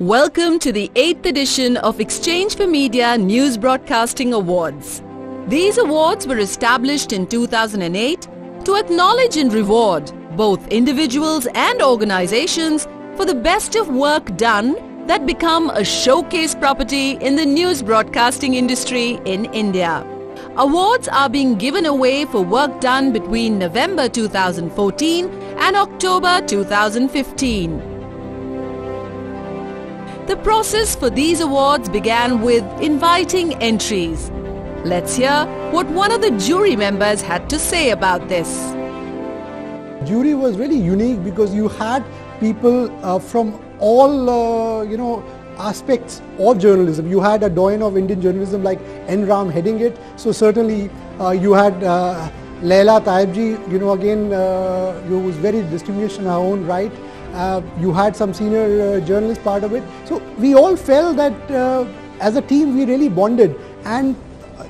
Welcome to the 8th edition of exchange4media News Broadcasting Awards. These awards were established in 2008 to acknowledge and reward both individuals and organizations for the best of work done that become a showcase property in the news broadcasting industry in India. Awards are being given away for work done between November 2014 and October 2015. The process for these awards began with inviting entries. Let's hear what one of the jury members had to say about this. Jury was really unique because you had people uh, from all, uh, you know, aspects of journalism. You had a doyen of Indian journalism like N. Ram heading it. So certainly uh, you had uh, Laila Tyabji, you know, again, uh, who was very distinguished in her own right. Uh, you had some senior uh, journalist part of it. So we all felt that uh, as a team we really bonded and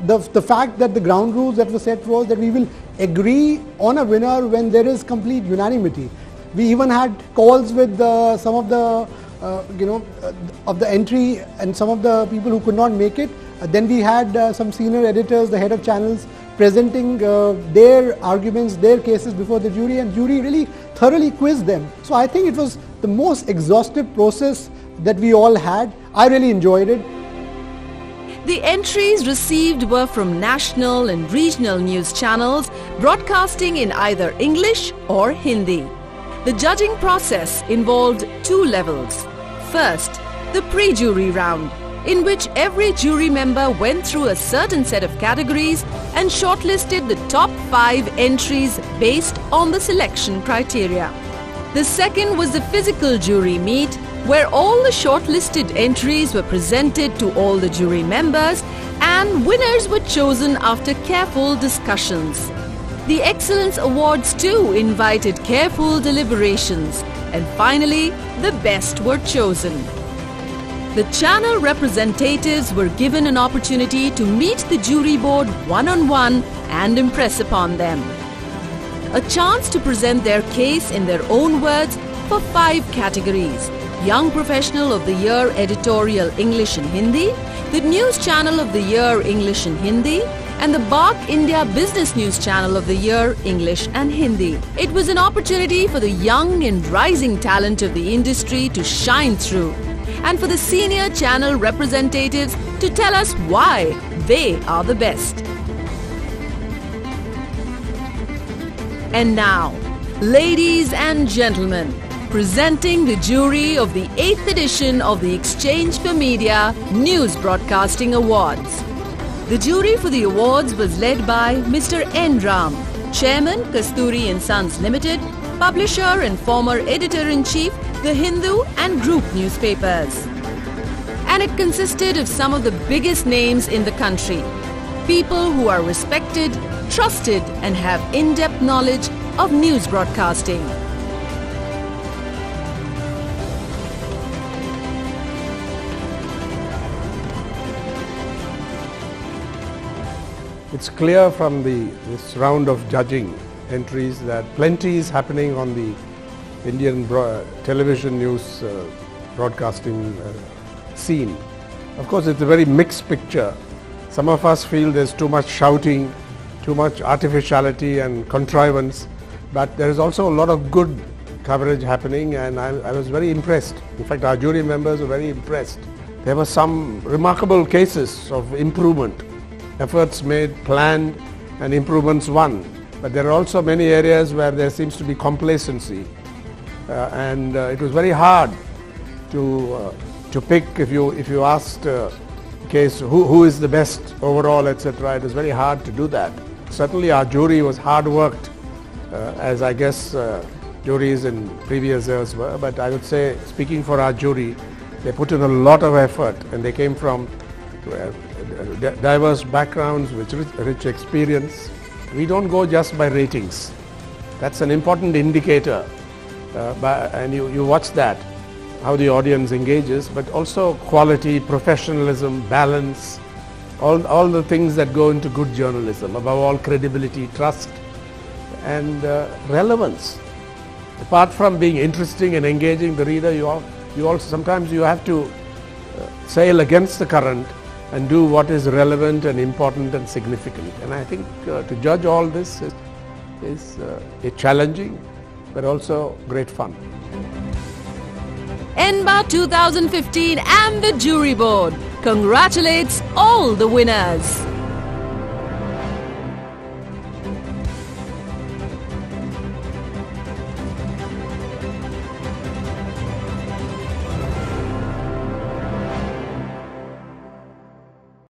the, the fact that the ground rules that were set was that we will agree on a winner when there is complete unanimity. We even had calls with uh, some of the uh, you know uh, of the entry and some of the people who could not make it. then we had some senior editors, the head of channels presenting uh, their arguments, their cases before the jury and jury really thoroughly quizzed them. So I think it was the most exhaustive process that we all had. I really enjoyed it. The entries received were from national and regional news channels broadcasting in either English or Hindi. The judging process involved two levels. First, the pre-jury round, in which every jury member went through a certain set of categories and shortlisted the top five entries based on the selection criteria. The second was the physical jury meet where all the shortlisted entries were presented to all the jury members and winners were chosen after careful discussions. The Excellence Awards too invited careful deliberations and finally the best were chosen. The channel representatives were given an opportunity to meet the jury board one-on-one and impress upon them. A chance to present their case in their own words for five categories. Young Professional of the Year Editorial English and Hindi, the News Channel of the Year English and Hindi, and the BARC India Business News Channel of the Year English and Hindi. It was an opportunity for the young and rising talent of the industry to shine through and for the senior channel representatives to tell us why they are the best. And now, ladies and gentlemen, presenting the jury of the 8th edition of the exchange4media News Broadcasting Awards. The jury for the awards was led by Mr. N. Ram, Chairman Kasturi and Sons Limited, publisher and former editor-in-chief the Hindu and group newspapers. And it consisted of some of the biggest names in the country. People who are respected, trusted and have in-depth knowledge of news broadcasting. It's clear from the, this round of judging entries that plenty is happening on the Indian television news uh, broadcasting uh, scene. Of course, it's a very mixed picture. Some of us feel there's too much shouting, too much artificiality and contrivance, but there is also a lot of good coverage happening and I, I was very impressed. In fact, our jury members were very impressed. There were some remarkable cases of improvement, efforts made, planned, and improvements won. But there are also many areas where there seems to be complacency and uh, it was very hard to uh, to pick if you if you asked case who, who is the best overall etc it was very hard to do that. Certainly our jury was hard worked as I guess juries in previous years were. But I would say speaking for our jury they put in a lot of effort and they came from diverse backgrounds with rich, experience. We don't go just by ratings. That's an important indicator. uh, uh, by, and you, you watch that, how the audience engages, but also quality, professionalism, balance, all, all the things that go into good journalism, above all credibility, trust, and uh, relevance. Apart from being interesting and engaging the reader, you, all, you also sometimes you have to uh, sail against the current and do what is relevant and important and significant. And I think uh, to judge all this is, is uh, a challenging but also great fun. Enba 2015 and the jury board congratulates all the winners.